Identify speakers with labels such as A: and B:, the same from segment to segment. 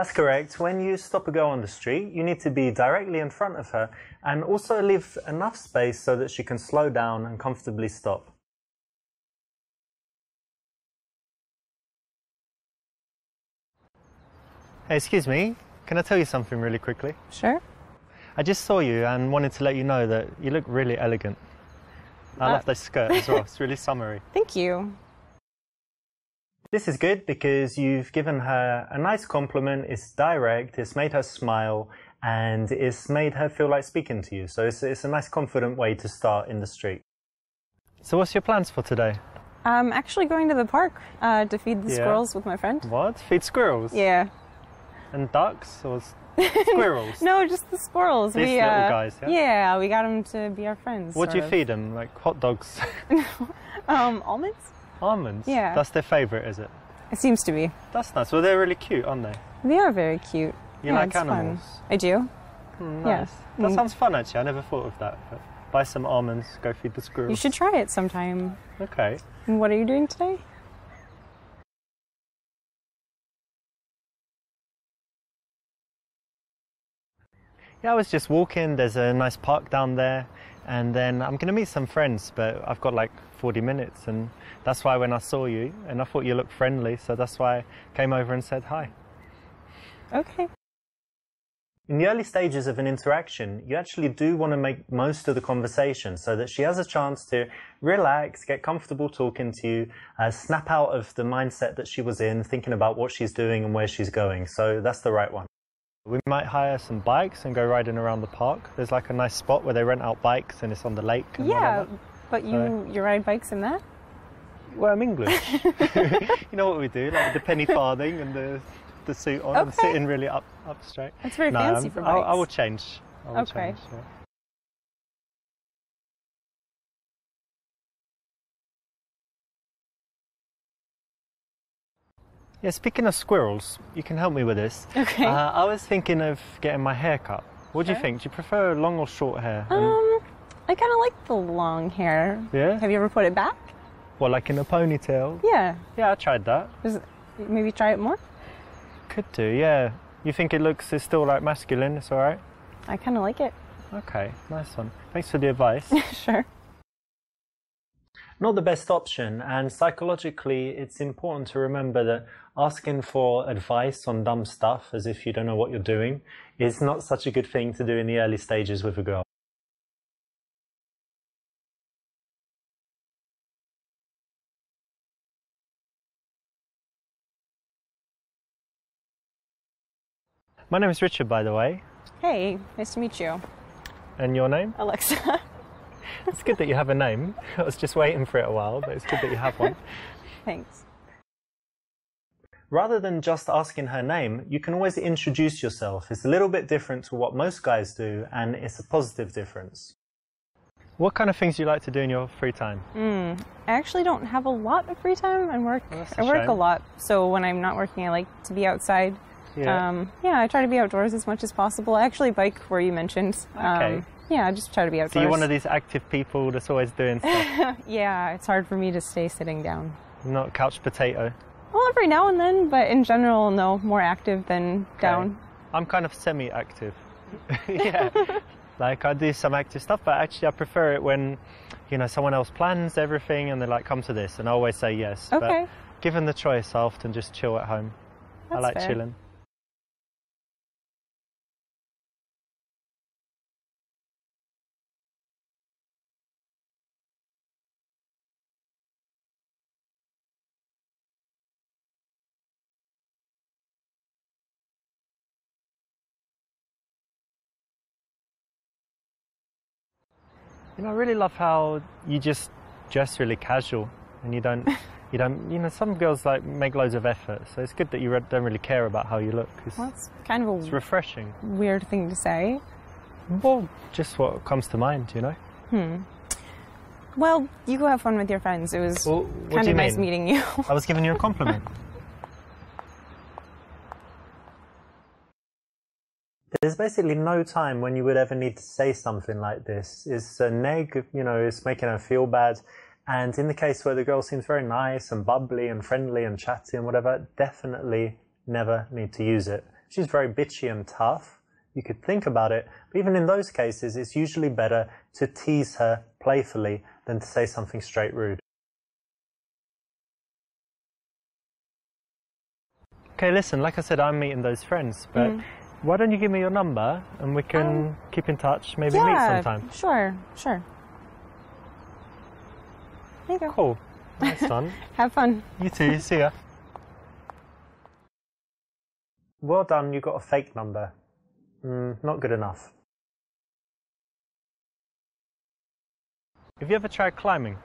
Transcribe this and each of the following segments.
A: That's correct. When you stop a girl on the street, you need to be directly in front of her and also leave enough space so that she can slow down and comfortably stop. Hey, excuse me. Can I tell you something really quickly?
B: Sure.
A: I just saw you and wanted to let you know that you look really elegant. I
B: Uh,
A: love this skirt as well. It's really summery.
B: Thank you.
A: This is good because you've given her a nice compliment. It's direct. It's made her smile and it's made her feel like speaking to you. So it's, it's a nice, confident way to start in the street. So, what's your plans for today?
B: I'm actually going to the park uh, to feed the
A: Yeah.
B: squirrels with my friend.
A: What? Feed squirrels?
B: Yeah.
A: And ducks or s- squirrels?
B: No, just the squirrels.
A: These
B: we,
A: little
B: uh,
A: guys, yeah?
B: Yeah, we got them to be our friends.
A: What do you
B: of.
A: feed them? Like hot dogs?
B: Um, almonds?
A: Almonds?
B: Yeah.
A: That's their favourite, is it?
B: It seems to be.
A: That's nice. Well, they're really cute, aren't they?
B: They are very cute.
A: You
B: Yeah,
A: like
B: it's fun.
A: animals?
B: I do. Yeah.
A: nice. That
B: Mm.
A: sounds fun, actually. I never thought of that. But buy some almonds, go feed the squirrels.
B: You should try it sometime.
A: Okay.
B: And what are you doing today?
A: Yeah, I was just walking. There's a nice park down there, and then I'm going to meet some friends, but I've got like 40 minutes, and that's why when I saw you, and I thought you looked friendly, so that's why I came over and said hi.
B: Okay.
A: In the early stages of an interaction, you actually do want to make most of the conversation so that she has a chance to relax, get comfortable talking to you, uh, snap out of the mindset that she was in, thinking about what she's doing and where she's going. So that's the right one. We might hire some bikes and go riding around the park. There's like a nice spot where they rent out bikes and it's on the lake. And
B: Yeah,
A: that.
B: but you you ride bikes in that?
A: Well, I'm English. you know what we do, like the penny farthing and the the suit on, and
B: Okay.
A: sitting really up up straight.
B: That's very
A: No,
B: fancy
A: um,
B: for
A: I'll- I will change. I will
B: Okay.
A: change. Yeah. Yeah, speaking of squirrels, you can help me with this.
B: Okay.
A: Uh, I was thinking of getting my hair cut. What do you think? Do you prefer long or short hair? And-
B: Um, I kind of like the long hair.
A: yeah?
B: Have you ever put it back?
A: Well, like in a ponytail?
B: Yeah.
A: Yeah, I tried that.
B: Is it, maybe try it more?
A: Could do, yeah. You think it looks it's still like masculine? It's all right.
B: I kind of like it.
A: Okay, nice one. Thanks for the advice.
B: sure.
A: Not the best option, and psychologically, it's important to remember that asking for advice on dumb stuff as if you don't know what you're doing is not such a good thing to do in the early stages with a girl. My name is Richard, by the way,
B: Hey, nice to meet you,
A: and your name?
B: Alexa.
A: It's good that you have a name. I was just waiting for it a while, but it's good that you have one.
B: Thanks.
A: Rather than just asking her name, you can always introduce yourself. It's a little bit different to what most guys do, and it's a positive difference. What kind of things do you like to do in your free time?
B: Mm, I actually don't have a lot of free time. I work. I work
A: shame.
B: a lot, so when I'm not working, I like to be outside.
A: Yeah.
B: Um, yeah, I try to be outdoors as much as possible. I actually bike where you mentioned.
A: Okay.
B: Um, yeah, I just try to be outdoors.
A: so you're one of these active people that's always doing stuff,
B: yeah, it's hard for me to stay sitting down.
A: not couch potato.
B: Well, every now and then, but in general, no, more active than down.
A: I'm kind of semi-active. yeah. Like I do some active stuff, but actually I prefer it when, you know, someone else plans everything and they're like, come to this, and I always say yes.
B: Okay.
A: But given the choice, I often just chill at home. I like
B: fair.
A: chilling. You know, I really love how you just dress really casual and you don't, you don't, you know, some girls like make loads of effort. So it's good that you don't really care about how you look. It's,
B: Well, that's kind of
A: it's
B: a
A: refreshing.
B: weird thing to say.
A: Well, just what comes to mind, you know? Hmm.
B: Well, you go have fun with your friends. It was
A: Well,
B: kind of nice
A: mean?
B: meeting you.
A: I was giving you a compliment. There's basically no time when you would ever need to say something like this. It's a neg, you know, it's making her feel bad. And in the case where the girl seems very nice and bubbly and friendly and chatty and whatever, definitely never need to use it. she's very bitchy and tough, you could think about it. But even in those cases, it's usually better to tease her playfully than to say something straight rude. Okay, listen, like I said, I'm meeting those friends, but
B: Mm.
A: Why don't you give me your number and we can
B: Um,
A: keep in touch, maybe meet
B: yeah,
A: sometime?
B: sure, sure. There you go.
A: Cool. Nice one.
B: Have fun.
A: You too. See ya. Well done. You got a fake number. Mm, not good enough. Have you ever tried climbing?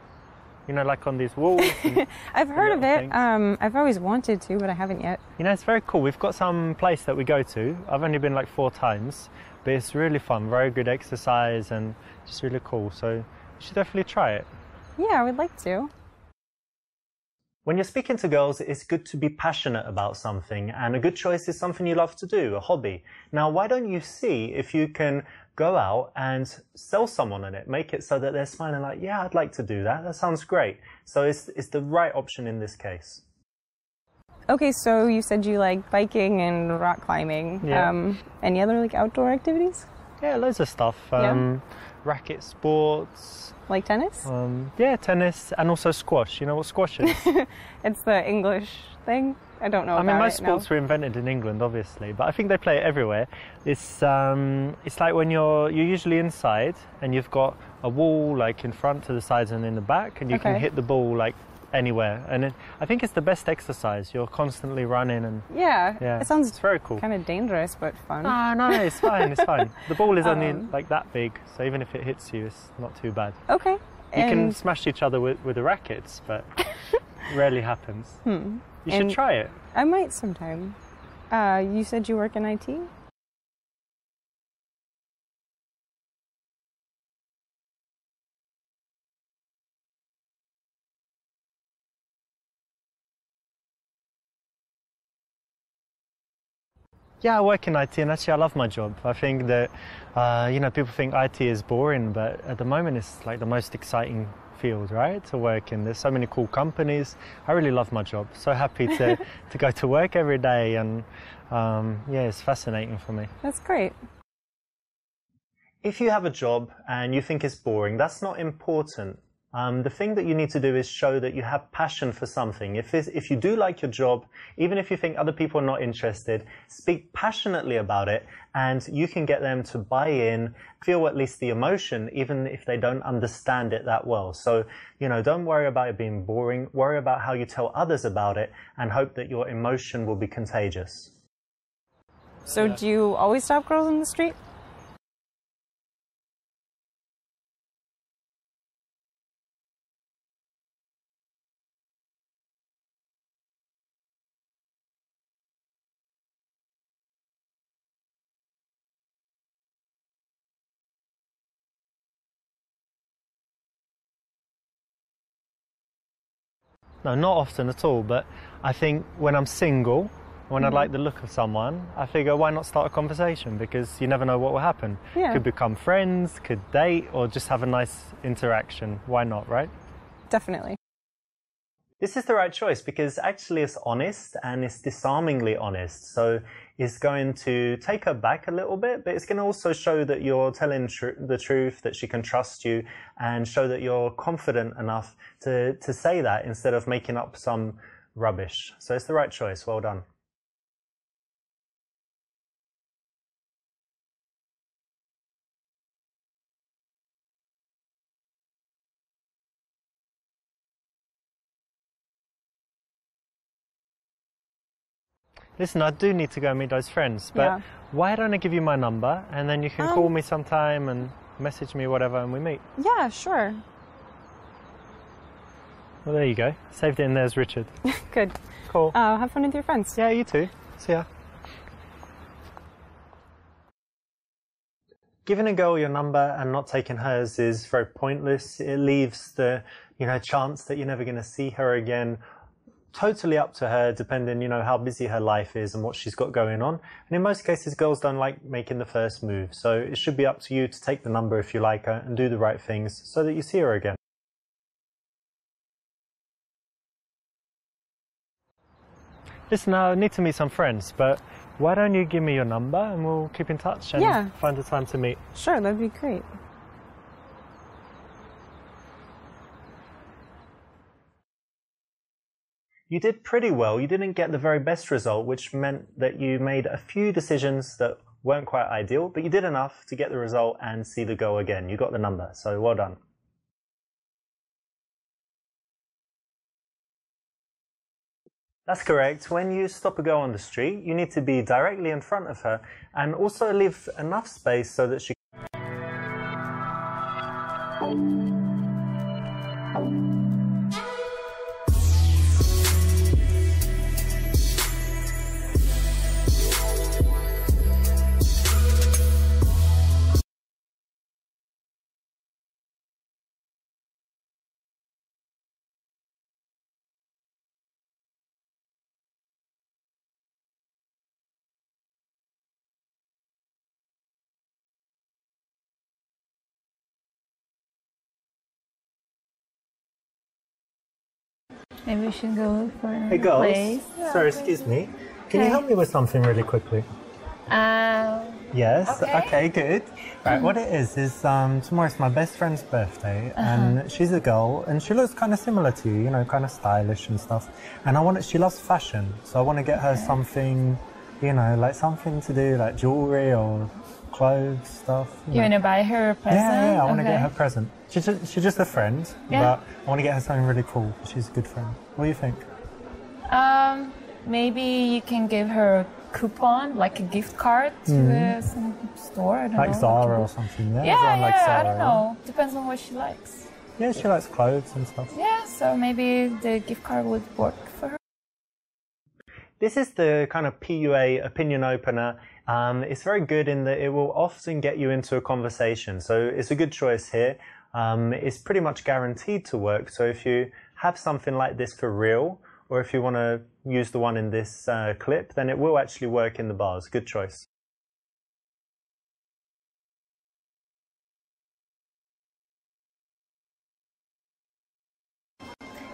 A: You know, like on these walls.
B: I've heard of it. Um, I've always wanted to, but I haven't yet.
A: you know, it's very cool. We've got some place that we go to. I've only been like four times, but it's really fun. Very good exercise and just really cool. So you should definitely try it.
B: Yeah, I would like to.
A: When you're speaking to girls, it's good to be passionate about something, and a good choice is something you love to do, a hobby. Now, why don't you see if you can go out and sell someone on it? Make it so that they're smiling like, yeah, I'd like to do that. That sounds great. So it's, it's the right option in this case.
B: Okay, so you said you like biking and rock climbing.
A: Yeah.
B: Um, any other like outdoor activities?
A: Yeah, loads of stuff.
B: Yeah.
A: Racket sports,
B: Like tennis?
A: um, yeah, tennis, and also squash. You know what squash is?
B: It's the English thing. I don't know.
A: I mean, most sports were invented in England, obviously, but I think they play it everywhere. It's um, it's like when you're you're usually inside and you've got a wall like in front, to the sides, and in the back, and you can hit the ball like anywhere. And it, I think it's the best exercise. You're constantly running, and
B: Yeah.
A: yeah,
B: It sounds
A: it's very cool.
B: kind of dangerous, but fun.
A: No, no, it's fine. It's fine. The ball is only
B: Um,
A: like that big, so even if it hits you, it's not too bad.
B: Okay.
A: You can smash each other with, with the rackets, but rarely happens.
B: Hmm.
A: You should try it.
B: I might sometime. Uh, you said you work in IT?
A: Yeah, I work in IT, and actually, I love my job. I think that, uh, you know, people think IT is boring, but at the moment, it's like the most exciting field, right, to work in. There's so many cool companies. I really love my job. So happy to, to go to work every day, and um, yeah, it's fascinating for me.
B: That's great.
A: If you have a job and you think it's boring, that's not important. Um, the thing that you need to do is show that you have passion for something. If, it's, if you do like your job, even if you think other people are not interested, speak passionately about it and you can get them to buy in, feel at least the emotion, even if they don't understand it that well. So, you know, don't worry about it being boring. Worry about how you tell others about it and hope that your emotion will be contagious.
B: So, do you always stop girls in the street?
A: No, not often at all, but I think when I'm single, when I mm. like the look of someone, I figure why not start a conversation because you never know what will happen.
B: Yeah.
A: Could become friends, could date, or just have a nice interaction. Why not, right?
B: Definitely.
A: This is the right choice because actually it's honest and it's disarmingly honest. So it's going to take her back a little bit, but it's going to also show that you're telling tr- the truth, that she can trust you, and show that you're confident enough to, to say that instead of making up some rubbish. So it's the right choice. Well done. Listen, I do need to go and meet those friends, but
B: Yeah.
A: why don't I give you my number and then you can
B: Um,
A: call me sometime and message me, whatever, and we meet.
B: Yeah, sure.
A: Well, there you go. Saved it in there's Richard.
B: Good.
A: Cool.
B: Uh, have fun with your friends.
A: yeah, you too. See ya. Giving a girl your number and not taking hers is very pointless. It leaves the, you know, chance that you're never going to see her again totally up to her, depending, you know, how busy her life is and what she's got going on. And in most cases, girls don't like making the first move. So it should be up to you to take the number if you like her and do the right things so that you see her again. Listen, I need to meet some friends, but Why don't you give me your number and we'll keep in touch and
B: Yeah.
A: find a time to meet?
B: Sure, that'd be great.
A: You did pretty well. You didn't get the very best result, which meant that you made a few decisions that weren't quite ideal, but you did enough to get the result and see the goal again. You got the number, so well done. That's correct. When you stop a girl on the street, you need to be directly in front of her and also leave enough space so that she
C: Maybe we should go for
A: Hey girls,
C: place.
A: sorry, excuse me. Can you
C: Okay.
A: help me with something really quickly?
C: Uh,
A: Yes.
C: Okay.
A: good. Right. What it is is um, tomorrow's my best friend's birthday,
C: Uh-huh.
A: and she's a girl, and she looks kind of similar to you. You know, kind of stylish and stuff. And I want it, she loves fashion, so I want to get her something, you know, like something to do, like jewelry or clothes stuff.
C: you
A: know.
C: want to buy her a present?
A: Yeah, yeah, I want to
C: okay.
A: get her a present. She's just, she's just a friend,
C: Yeah.
A: but I want to get her something really cool. She's a good friend. What do you think?
C: Um, maybe you can give her a coupon, like a gift card to uh, some store. I don't
A: Mm-hmm. Like
C: know.
A: Zara or something? Yeah,
C: Yeah, yeah.
A: like Zara,
C: I don't know. Depends on what she likes.
A: Yeah, she likes clothes and stuff.
C: Yeah, so maybe the gift card would work for her.
A: This is the kind of PUA opinion opener. Um, it's very good in that it will often get you into a conversation. So it's a good choice here. Um, it's pretty much guaranteed to work. So if you have something like this for real, or if you want to use the one in this uh, clip, then it will actually work in the bars. Good choice.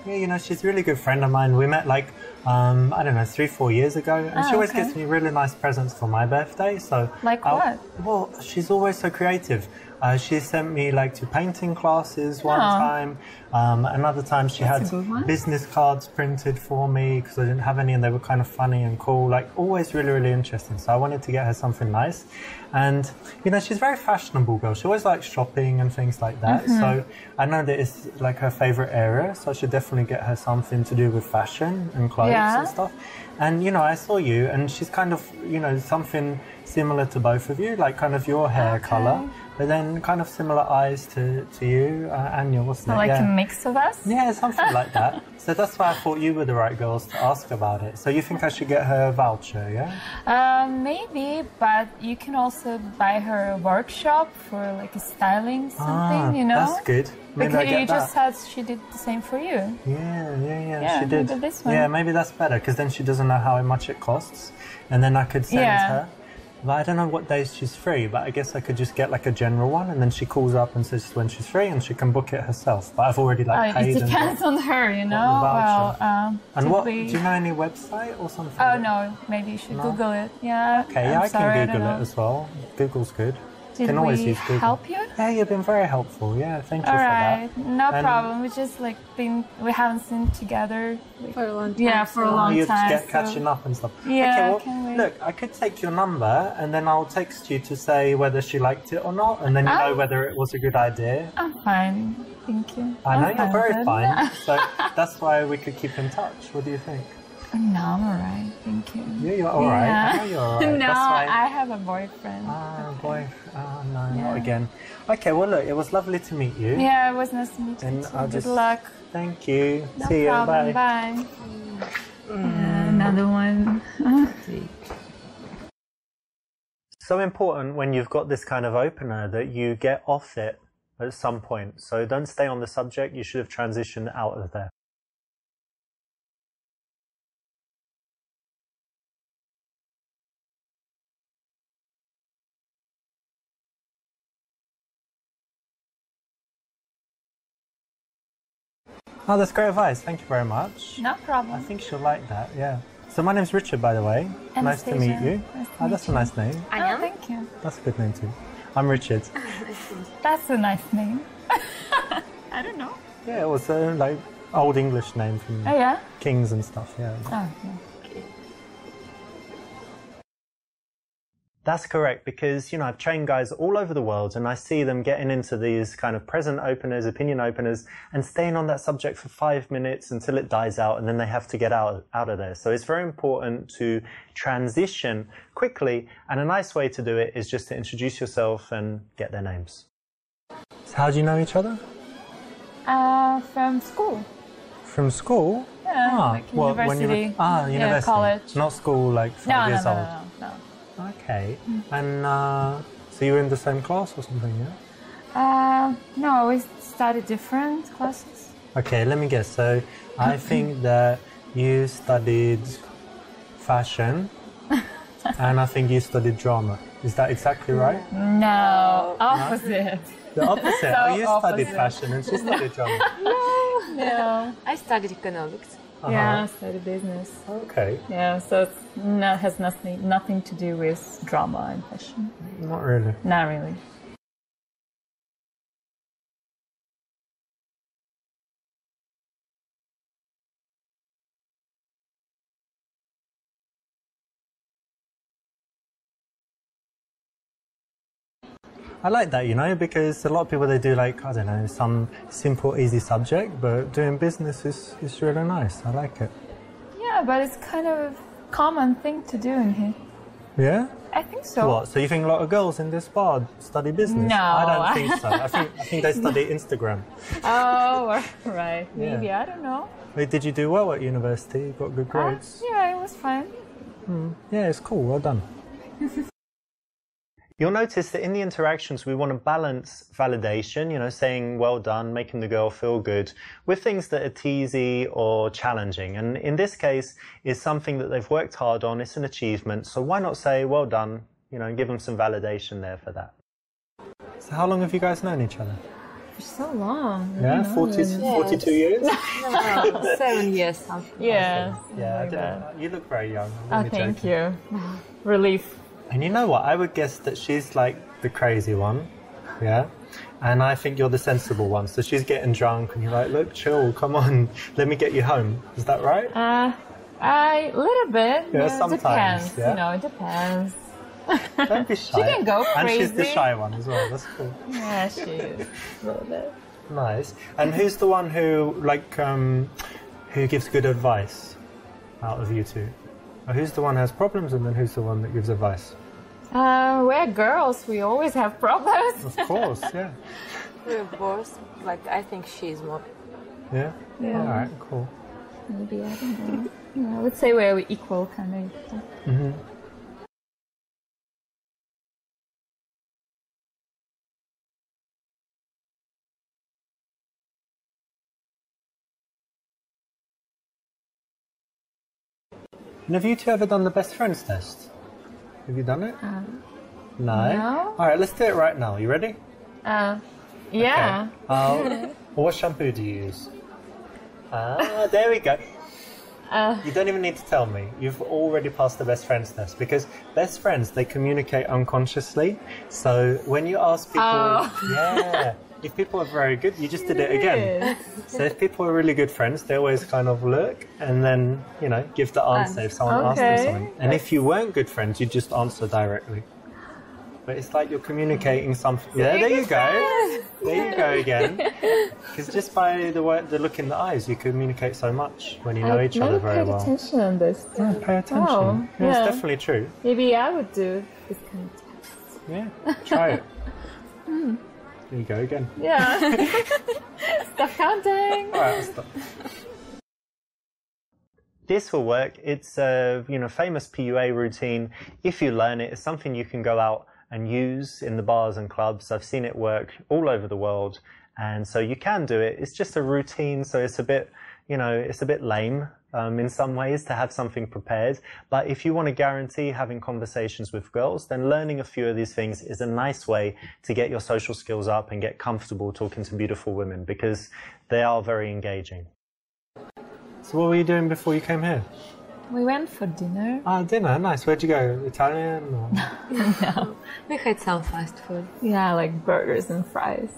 A: Yeah, you know, she's a really good friend of mine. We met like, um, I don't know, three, four years ago. And she
C: Oh,
A: always
C: okay.
A: gets me really nice presents for my birthday. So,
C: Like
A: I'll-
C: what?
A: Well, she's always so creative. Uh, she sent me like to painting classes one
C: Aw.
A: time. Um, another time she
C: That's
A: had business cards printed for me because I didn't have any and they were kind of funny and cool. Like always really, really interesting. So I wanted to get her something nice. And, you know, she's a very fashionable girl. She always likes shopping and things like that.
C: Mm-hmm.
A: So I know that it's like her favorite area. So I should definitely get her something to do with fashion and clothes
C: Yeah.
A: and stuff. And, you know, I saw you and she's kind of, you know, something similar to both of you, like kind of your hair
C: Okay.
A: color, but then kind of similar eyes to, to you, uh, Anya, wasn't
C: So
A: it?
C: like
A: yeah.
C: a mix of us?
A: Yeah, something like that. So that's why I thought you were the right girls to ask about it. So you think I should get her a voucher, yeah?
C: Uh, maybe, but you can also buy her a workshop for like a styling something, you know?
A: Ah, That's good. Maybe I
C: Because you just said she did the same for you.
A: Yeah, yeah, yeah,
C: Yeah,
A: she did.
C: maybe this one.
A: Yeah, maybe that's better because then she doesn't know how much it costs, and then I could send
C: Yeah.
A: her. But I don't know what days she's free. But I guess I could just get like a general one, and then she calls up and says when she's free, and she can book it herself. But I've already like
C: Uh,
A: paid.
C: it
A: and
C: depends on her, you know? Well, um,
A: And what? Do you know any website or something?
C: Oh no, maybe you should
A: No?
C: Google it. Yeah.
A: Okay,
C: I'm
A: yeah, I
C: sorry,
A: can Google it as well. Google's good.
C: Did
A: can always
C: we
A: use Google.
C: help you?
A: Yeah, you've been very helpful. Yeah, thank you
C: All
A: for
C: right,
A: that.
C: no
A: And-
C: problem. We just like been we haven't seen together. like-
B: For a long time.
C: Yeah, for a
B: so-
C: long
A: You're
C: time.
A: get
C: so-
A: catching up and stuff.
C: Yeah,
A: okay, well,
C: can we-
A: look, I could take your number and then I'll text you to say whether she liked it or not, and then you know
C: Oh.
A: whether it was a good idea.
C: I'm fine, thank you.
A: I know
C: I'm
A: you're very
C: with
A: fine, so that's why we could keep in touch. What do you think?
C: No, I'm alright, thank you.
A: Yeah, you're all right.
C: Yeah.
A: you're all right.
C: no. I have a boyfriend.
A: Ah, boy. Oh, no, not again. Okay, well, look, it was lovely to meet you.
C: Yeah, it was nice to meet you.
A: And
C: too.
A: I'll
C: Good luck.
A: Thank you.
C: No
A: See you.
C: problem.
A: Bye.
C: Bye. Uh, another one.
A: so important when you've got this kind of opener that you get off it at some point. So don't stay on the subject. You should have transitioned out of there. Oh, that's great advice. Thank you very much.
C: no problem.
A: I think she'll like that. Yeah. So my name's Richard, by the way. Nice to meet you.
C: Nice to
A: oh, that's a nice name.
C: I Oh, thank you.
A: That's a good name too. I'm Richard.
C: That's a nice name. I don't know.
A: Yeah, it was a like old English name from
C: Oh yeah.
A: kings and stuff. Yeah.
C: Oh yeah.
A: That's correct because you know I've trained guys all over the world and I see them getting into these kind of present openers, opinion openers, and staying on that subject for five minutes until it dies out, and then they have to get out out of there. So it's very important to transition quickly, and a nice way to do it is just to introduce yourself and get their names. So how do you know each other?
C: Uh, from school.
A: From school?
C: Yeah,
A: Ah,
C: like
A: what, when you were-
C: university.
A: ah,
C: Yeah, college.
A: Not school like five
C: No,
A: years
C: no,
A: old.
C: no, no, no.
A: Okay. And uh, so you were in the same class or something, yeah?
C: Uh, no, we studied different classes.
A: Okay, let me guess. So I think that you studied fashion and I think you studied drama. Is that exactly right?
C: No, opposite.
A: The opposite. oh, you studied fashion and she studied drama.
C: No, no.
D: I studied economics.
A: Uh-huh.
C: Yeah, I studied business.
A: Okay.
C: Yeah, so it no, has nothing nothing to do with drama and fashion.
A: Not really.
C: Not really.
A: I like that, you know, because a lot of people they do like I don't know some simple, easy subject, but doing business is, is really nice. I like it.
C: Yeah, but it's kind of a common thing to do in here.
A: Yeah.
C: I think so.
A: What? So you think a lot of girls in this bar study business?
C: No.
A: I don't think so. I think I think they study Instagram.
C: Oh, right.
A: Yeah.
C: Maybe I don't know.
A: Wait, did you do well at university? You got good
C: Uh,
A: grades?
C: yeah, it was fine.
A: Yeah, it's cool. Well done. You'll notice that in the interactions, we want to balance validation, you know, saying well done, making the girl feel good, with things that are teasy or challenging. And in this case, is something that they've worked hard on, it's an achievement. So why not say well done, you know, and give them some validation there for that. So, how long have you guys known each other?
C: For so long.
A: Yeah, 40, 42 years?
D: No, seven years.
C: Yeah.
A: Yeah, I
C: like
A: didn't,
C: that.
A: you look very young.
C: Oh, thank
A: joking.
C: you. Relief.
A: And you know what? I would guess that she's like the crazy one. Yeah. And I think you're the sensible one. So she's getting drunk and you're like, look, chill, come on, let me get you home. Is that right?
C: Uh, I little bit.
A: Yeah,
C: it
A: sometimes,
C: depends.
A: yeah.
C: You know, it depends.
A: Don't be shy.
C: can go
A: And she's the shy one as well. That's cool.
C: Yeah, she is a little bit.
A: Nice. And who's the one who, like, um, who gives good advice out of you two? Or who's the one who has problems and then who's the one that gives advice?
C: Uh, we're girls. We always have problems.
A: Of course, yeah.
D: We're both. Like I think she's more.
A: Yeah?
C: Yeah.
A: All right, cool.
C: Maybe I don't know. Yeah, I would say we're equal, kind of.
A: And have you two ever done the best friends test? Have you done it? no.
C: no.
A: All right, let's do it right now. You ready?
C: Uh, yeah.
A: Uh, what shampoo do you use? Ah, there we go.
C: Uh,
A: You don't even need to tell me. You've already passed the best friends test because best friends they communicate unconsciously. So when you ask people,
C: Oh.
A: yeah, if people are very good, you just did it again. So if people are really good friends, they always kind of look and then you know give the answer if someone asks them something. And if you weren't good friends, you just answer directly. But it's like you're communicating something. Yeah, there you go. There you go again. Because just by the way, the look in the eyes, you communicate so much when you know
C: I've
A: each other very
C: paid
A: well.
C: attention on this.
A: Yeah, pay attention.
C: Oh,
A: Yeah, It's definitely true.
C: Maybe I would do this kind of test.
A: Yeah, try it. Hmm. There you go again.
C: Yeah. Stop counting.
A: All right, I'll stop. This will work. It's a you know famous PUA routine. If you learn it, it's something you can go out and use in the bars and clubs. I've seen it work all over the world, and so you can do it. It's just a routine, so it's a bit you know it's a bit lame um, in some ways to have something prepared. But if you want to guarantee having conversations with girls, then learning a few of these things is a nice way to get your social skills up and get comfortable talking to beautiful women because they are very engaging. So what were you doing before you came here?
C: we went for dinner.
A: Ah, dinner, nice. Where'd you go? Italian? Or...
C: no.
D: We had some fast food.
C: Yeah, like burgers and fries.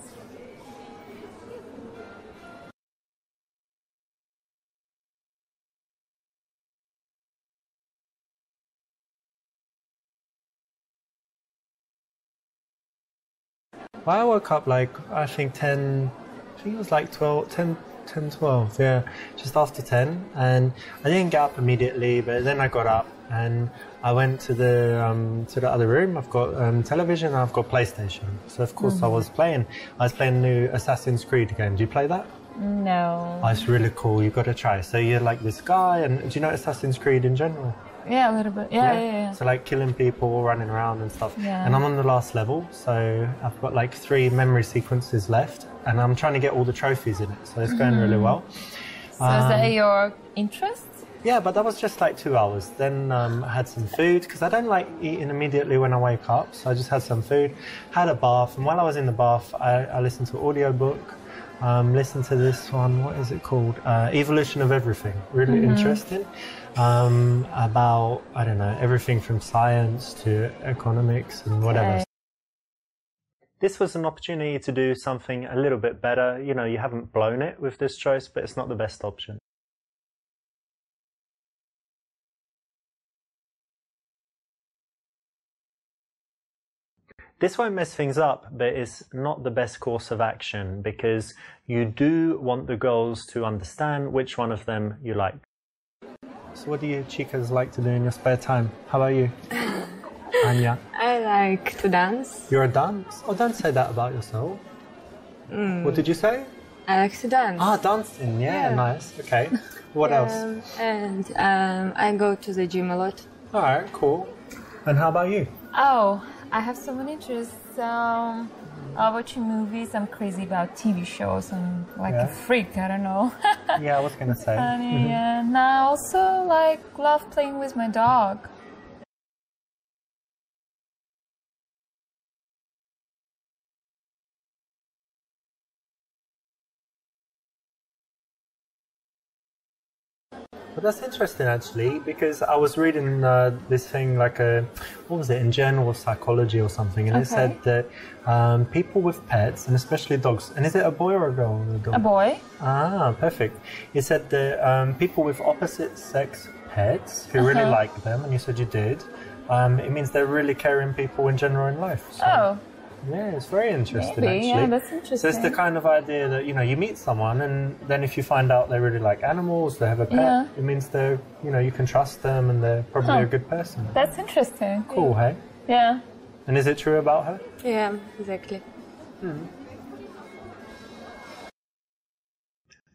A: Well, I woke up like, I think 10, I think it was like 12, 10, 10, 12, yeah, just after 10. And I didn't get up immediately, but then I got up and I went to the um, to the other room. I've got um, television and I've got PlayStation. So, of course, I was playing. I was playing the new Assassin's Creed game. Do you play that?
C: No.
A: Oh, it's really cool. You've got to try. So, you're like this guy, and do you know Assassin's Creed in general?
C: Yeah, a little bit. Yeah, yeah, yeah.
A: So like killing people, running around and stuff.
C: Yeah.
A: And I'm on the last level, so I've got like three memory sequences left, and I'm trying to get all the trophies in it. So it's going really well.
C: So is that your interest?
A: Yeah, but that was just like two hours. Then um, I had some food because I don't like eating immediately when I wake up. So I just had some food, had a bath, and while I was in the bath, I, I listened to audiobook. Um, listened to this one. What is it called? Uh, Evolution of Everything. Really interesting. Um, about I don't know everything from science to economics and whatever.
C: Okay.
A: This was an opportunity to do something a little bit better. You know, you haven't blown it with this choice, but it's not the best option. This won't mess things up, but it's not the best course of action because you do want the girls to understand which one of them you like. So, what do you chicas like to do in your spare time? How about you, Anya?
D: I like to dance.
A: You're a dance? Oh, don't say that about yourself. What did you say?
D: I like to dance.
A: Ah, dancing. Yeah,
D: Yeah.
A: nice. Okay. What else?
D: Um, and um, I go to the gym a lot.
A: All right, cool. And how about you?
C: Oh, I have so many interests. Um, I watch movies. I'm crazy about TV shows. I'm like
A: Yeah.
C: a freak. I don't know.
A: Yeah, I was gonna say.
C: Funny, mm-hmm. And I also like love playing with my dog.
A: That's interesting actually, because I was reading uh, this thing like a, what was it, in general Psychology or something, and it said that um, people with pets, and especially dogs, and is it a boy or a girl? The dog?
C: A boy.
A: Ah, perfect. It said that um, people with opposite sex pets who really
C: Uh-huh.
A: like them, and you said you did, um, it means they're really caring people in general in life. So,
C: Oh,
A: yeah, it's very interesting
C: maybe.
A: actually.
C: Yeah, that's
A: So it's the kind of idea that you know you meet someone, and then if you find out they really like animals, they have a pet,
C: Yeah.
A: it means they're you know you can trust them and they're probably
C: Huh.
A: a good person.
C: That's interesting.
A: Cool, hey?
C: Yeah.
A: And is it true about her?
D: Yeah, exactly. Hmm.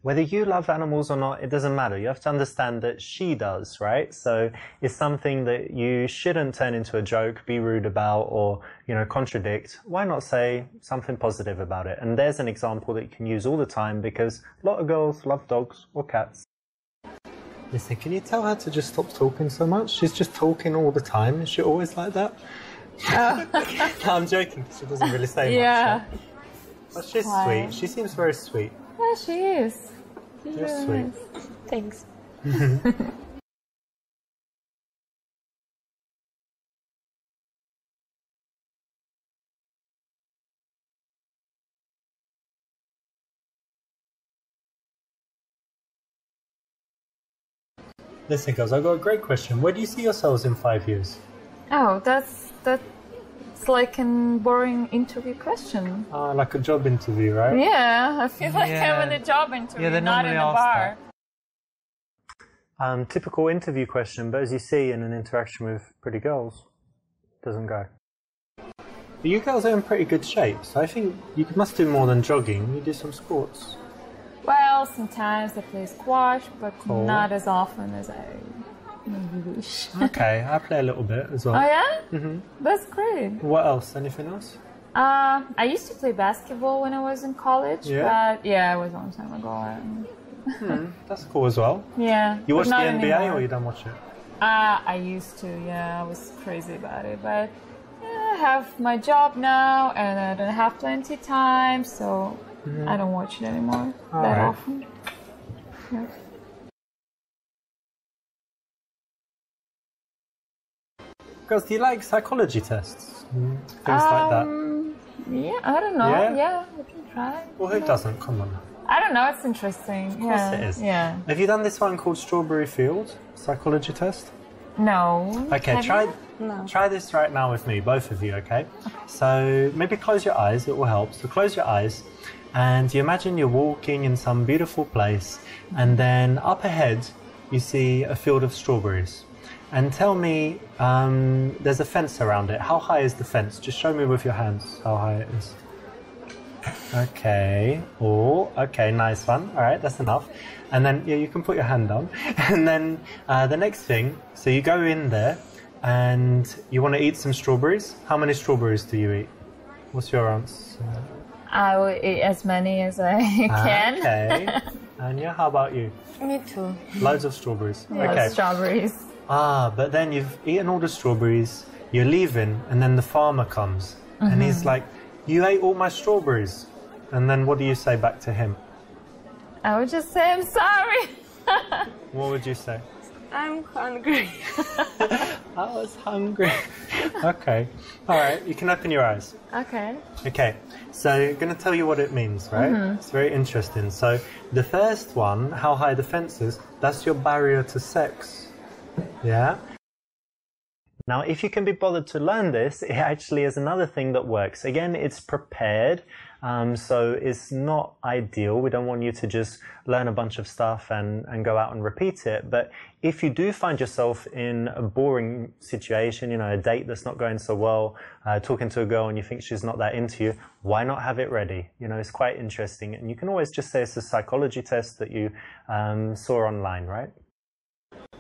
A: Whether you love animals or not, it doesn't matter. You have to understand that she does, right? So it's something that you shouldn't turn into a joke, be rude about, or, you know, contradict. Why not say something positive about it? And there's an example that you can use all the time because a lot of girls love dogs or cats. Listen, can you tell her to just stop talking so much? She's just talking all the time. Is she always like that? no, I'm joking 'cause she doesn't really say
C: Yeah.
A: much. right? But she's
C: Quiet.
A: sweet. She seems very sweet.
C: Yeah, she is. She's
A: You're
C: really
A: sweet.
C: nice.
D: Thanks.
A: Listen, girls, I've got a great question. Where do you see yourselves in five years?
C: Oh, that's that's like a boring interview question.
A: Uh, like a job interview, right?
C: Yeah, I feel like
A: Yeah.
C: I'm in a job interview,
A: Yeah,
C: not in a bar.
A: Um, typical interview question, but as you see in an interaction with pretty girls, doesn't go. But you girls are in pretty good shape, so I think you must do more than jogging. You do some sports.
C: Well, sometimes I play squash, but
A: Cool.
C: not as often as I maybe wish.
A: Okay, I play a little bit as well.
C: Oh yeah, mm-hmm. that's great.
A: What else? Anything else?
C: Uh, I used to play basketball when I was in college,
A: Yeah?
C: but yeah, it was a long time ago. and-
A: That's cool as well.
C: yeah,
A: You watch the NBA
C: anymore.
A: or you don't watch it?
C: Uh, I used to, yeah, I was crazy about it, but yeah, I have my job now and I don't have plenty time, so I don't watch it anymore that
A: Alright.
C: often. Yeah.
A: Girls, do you like psychology tests? Things like that.
C: Um, yeah, I don't know.
A: Yeah?
C: Yeah, we can try.
A: Well, who doesn't? Come on.
C: I don't know. It's interesting. Of
A: course
C: yeah.
A: it is.
C: Yeah.
A: Have you done this one called Strawberry Field psychology test?
C: No.
A: Okay,
C: Have
A: try
C: you? No.
A: try this right now with me, both of you. Okay. So maybe close your eyes. It will help. So close your eyes, and you imagine you're walking in some beautiful place, and then up ahead you see a field of strawberries. And tell me, um, there's a fence around it. How high is the fence? Just show me with your hands how high it is. Okay. Oh, okay, nice one. All right, that's enough. And then yeah, you can put your hand down. And then uh, the next thing, so you go in there, and you want to eat some strawberries. How many strawberries do you eat? What's your answer?
C: I will eat as many as I can.
A: Okay. Anya, how about you?
D: Me too.
A: Loads of strawberries.
C: Yeah,
A: okay.
C: Strawberries.
A: Ah, but then you've eaten all the strawberries, you're leaving, and then the farmer comes, and he's like, "You ate all my strawberries," and then what do you say back to him?
C: I would just say I'm sorry.
A: What would you say?
D: I'm hungry.
A: I was hungry. okay. All right. You can open your eyes.
C: okay.
A: Okay. So, I'm going to tell you what it means, right? It's very interesting. So, the first one, how high the fence is, that's your barrier to sex. Yeah? Now, if you can be bothered to learn this, it actually is another thing that works. Again, it's prepared, um, so it's not ideal. We don't want you to just learn a bunch of stuff and, and go out and repeat it. But if you do find yourself in a boring situation, you know, a date that's not going so well, uh, talking to a girl and you think she's not that into you, why not have it ready? You know, it's quite interesting. And you can always just say it's a psychology test that you um, saw online, right?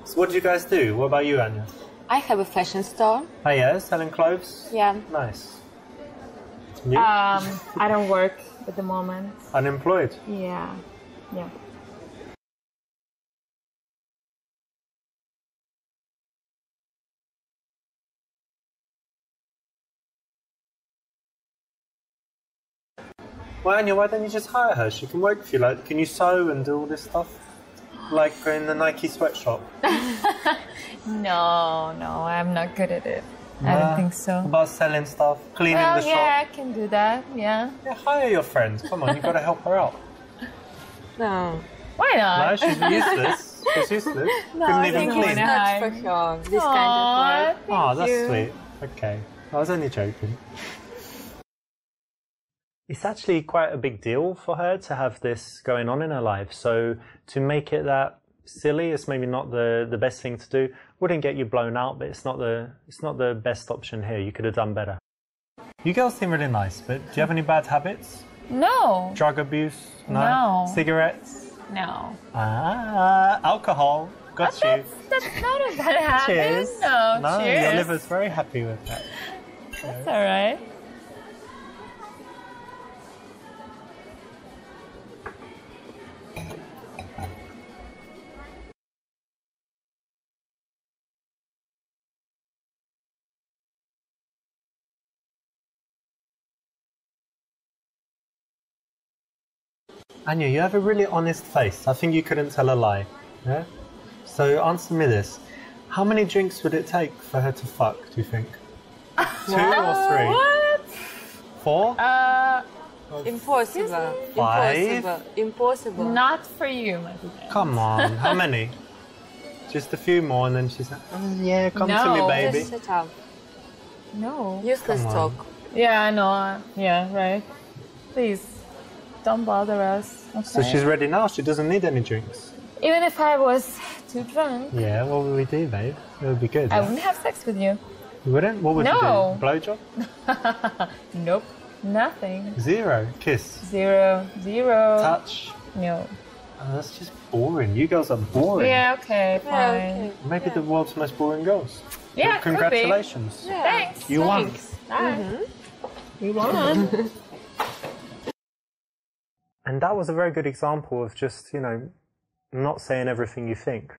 A: So, what do you guys do? What about you, Anya?
D: I have a fashion store.
A: Oh yeah, selling clothes.
D: Yeah.
A: Nice. You?
C: Um, I don't work at the moment.
A: Unemployed.
C: Yeah. Yeah.
A: Well, Anya, why don't you just hire her? She can work for you. Like, can you sew and do all this stuff? Like in the Nike sweatshop.
C: No, no, I'm not good at it. I don't think so.
A: About selling stuff, cleaning
C: Well,
A: the
C: yeah,
A: shop.
C: Yeah, I can do that. Yeah.
A: Yeah, hire your friends. Come on, you've got to help her out.
D: No.
C: Why
A: No,
C: not?
A: she's useless. She's useless.
C: No,
A: Couldn't
C: I
A: even
C: think
A: clean.
C: it's
D: Not
C: Hi.
D: for her. This
C: Aw,
D: kind of work.
A: Oh, that's
C: you.
A: sweet. Okay. I was only joking. It's actually quite a big deal for her to have this going on in her life. So to make it that silly is maybe not the, the best thing to do. Wouldn't get you blown out, but it's not the it's not the best option here. You could have done better. You girls seem really nice, but do you have any bad habits?
C: No.
A: Drug abuse?
C: No.
A: Cigarettes?
C: No.
A: Ah, alcohol. Got you.
C: That's, that's not a bad habit.
A: Cheers.
C: No,
A: no,
C: cheers.
A: your liver's very happy with that.
C: That's all right.
A: Anya, you have a really honest face. I think you couldn't tell a lie. Yeah? So answer me this. How many drinks would it take for her to fuck, do you think? Two or three?
C: What?
A: Four?
C: Uh,
D: Impossible.
A: Five?
D: Impossible. Impossible.
C: not for you, my friend.
A: Come on, how many? Just a few more and then she's like, "Oh, yeah, come to me, baby.
D: Just shut up.
C: No.
D: Useless
A: Come on.
D: talk.
C: Yeah, I know. uh, Yeah, right. Please, don't bother us. Okay?
A: So she's ready now, she doesn't need any drinks.
C: Even if I was too drunk,
A: Yeah, what would we do, babe? It would be good.
C: I
A: yeah?
C: wouldn't have sex with you.
A: You wouldn't? What would
C: No.
A: you do? Blowjob?
C: Nope. Nothing.
A: Zero. Kiss.
C: Zero. Zero.
A: Touch.
C: No.
A: Oh, that's just boring. You girls are boring.
C: Yeah, okay, fine.
D: Yeah, okay.
A: Maybe the world's most boring girls.
C: Yeah, could be.
A: Congratulations.
D: Yeah.
C: Thanks.
A: You won.
C: Thanks. Bye. Mm-hmm. We won.
A: And that was a very good example of just, you know, not saying everything you think.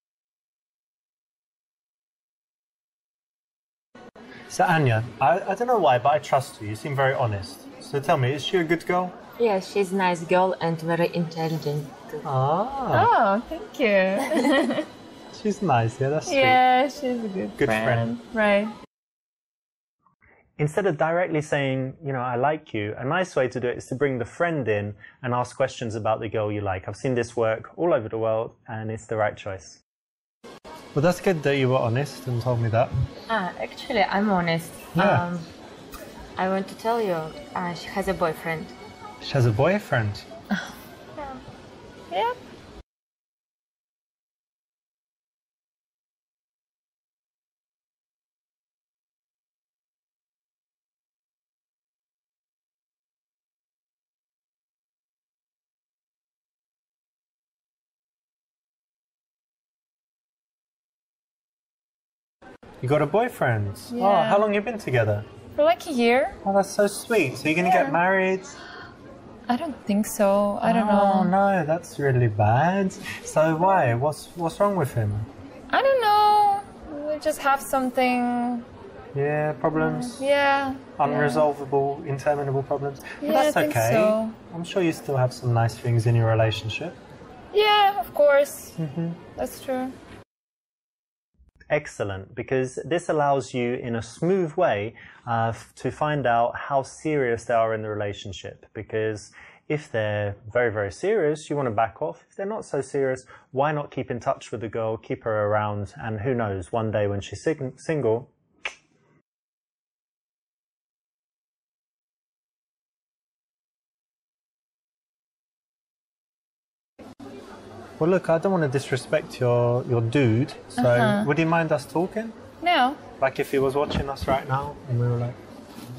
A: So, Anya, I, I don't know why, but I trust you. You seem very honest. So tell me, is she a good girl?
D: Yeah, she's a nice girl and very intelligent.
A: Ah,
C: oh, thank you.
A: she's nice. Yeah, that's sweet.
C: yeah, she's a good,
A: Good
C: friend. Right.
A: Instead of directly saying, you know, I like you, a nice way to do it is to bring the friend in and ask questions about the girl you like. I've seen this work all over the world and it's the right choice. Well, that's good that you were honest and told me that.
D: Ah, actually, I'm honest.
A: Yeah.
D: Um, I want to tell you, uh, she has a boyfriend.
A: She has a boyfriend.
C: Yeah.
A: You got a boyfriend?
C: Yeah.
A: Oh, how long you been together?
C: For like a year?
A: Oh, that's so sweet. So you're gonna
C: Yeah.
A: get married?
C: I don't think so. I don't know.
A: Oh
C: know.
A: no, that's really bad. So why? What's what's wrong with him?
C: I don't know. We just have something.
A: Yeah, problems,
C: Yeah.
A: unresolvable, interminable problems. But
C: Yeah,
A: that's okay.
C: so.
A: I'm sure you still have some nice things in your relationship.
C: Yeah, of course.
A: Mm-hmm.
C: That's true.
A: Excellent, because this allows you in a smooth way uh, to find out how serious they are in the relationship. Because if they're very, very serious, you want to back off. If they're not so serious, why not keep in touch with the girl, keep her around, and who knows, one day when she's sing- single, Well, look, I don't want to disrespect your, your dude, so
C: Uh-huh.
A: would you mind us talking?
C: No.
A: Like if he was watching us right now and we were like,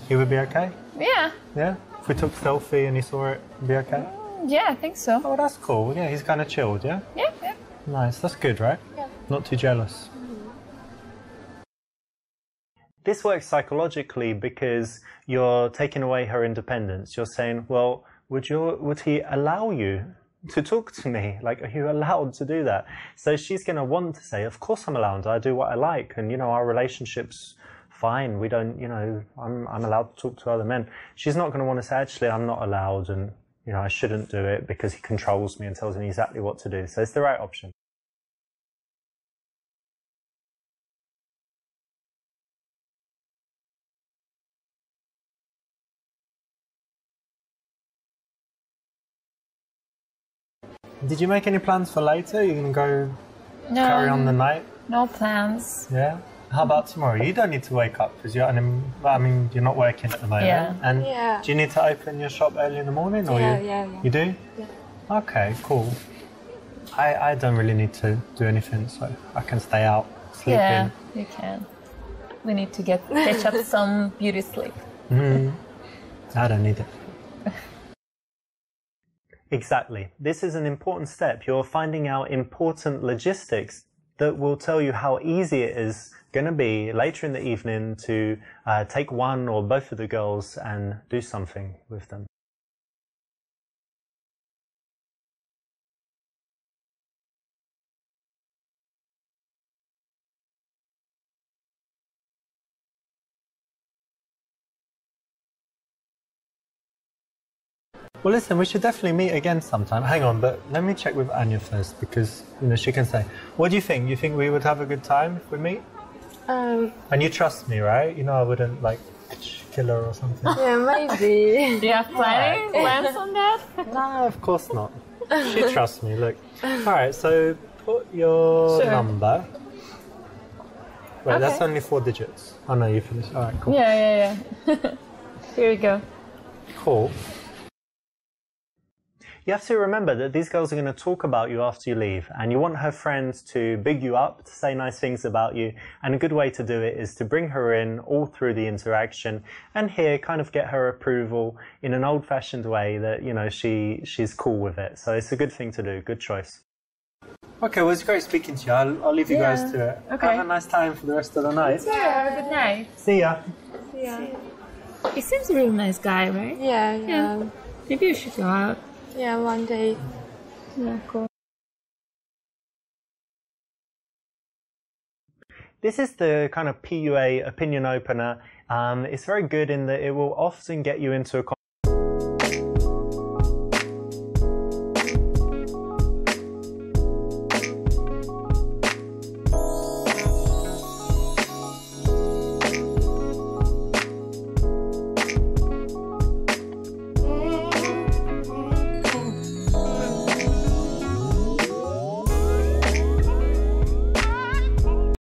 A: he would be okay?
C: Yeah.
A: Yeah? If we took selfie and he saw it, be okay?
C: Yeah, I think so.
A: Oh, that's cool. Yeah, he's kind of chilled, yeah?
C: Yeah, yeah.
A: Nice. That's good, right? Yeah. Not too jealous. This works psychologically because you're taking away her independence. You're saying, well, would you, would he allow you to talk to me? Like, are you allowed to do that? So she's going to want to say, of course I'm allowed. I do what I like. And, you know, our relationship's fine. We don't, you know, I'm, I'm allowed to talk to other men. She's not going to want to say, actually, I'm not allowed. And, you know, I shouldn't do it because he controls me and tells me exactly what to do. So it's the right option. Did you make any plans for later? You're gonna go
C: No.
A: carry on the night?
C: No plans.
A: Yeah. How about tomorrow? You don't need to wake up because you're. unem- I mean, you're not working at the moment.
C: Yeah.
A: And
D: Yeah.
A: do you need to open your shop early in the morning, or
D: Yeah,
A: you?
D: yeah, yeah.
A: You do? Yeah. Okay, cool. I I don't really need to do anything, so I can stay out, sleep
C: Yeah,
A: in.
C: you can. We need to get catch up some beauty sleep. Mm-hmm.
A: I don't need it. Exactly. This is an important step. You're finding out important logistics that will tell you how easy it is going to be later in the evening to uh, take one or both of the girls and do something with them. Well, listen, we should definitely meet again sometime. Hang on, but let me check with Anya first because you know she can say. What do you think? You think we would have a good time if we meet?
D: Um,
A: And you trust me, right? You know I wouldn't like kill her or something.
D: yeah, maybe.
C: Do you have planning plans on that?
A: no, of course not. She trusts me. Look. All right, so put your
C: Sure.
A: number. Wait, that's only four digits. Oh no, you finished. All right, cool.
C: Yeah, yeah, yeah. Here we go.
A: Cool. You have to remember that these girls are going to talk about you after you leave, and you want her friends to big you up, to say nice things about you. And a good way to do it is to bring her in all through the interaction, and here kind of get her approval in an old-fashioned way that you know she she's cool with it. So it's a good thing to do. Good choice. Okay, well it's great speaking to you. I'll, I'll leave you guys to it.
C: Okay.
A: Have a nice time for the rest of the night.
C: Yeah, have a good night.
A: See ya.
C: He seems a really nice guy, right?
D: Yeah, yeah,
C: Maybe you should go out.
D: Yeah. One day.
C: Yeah, cool.
A: This is the kind of PUA opinion opener. Um, it's very good in that it will often get you into a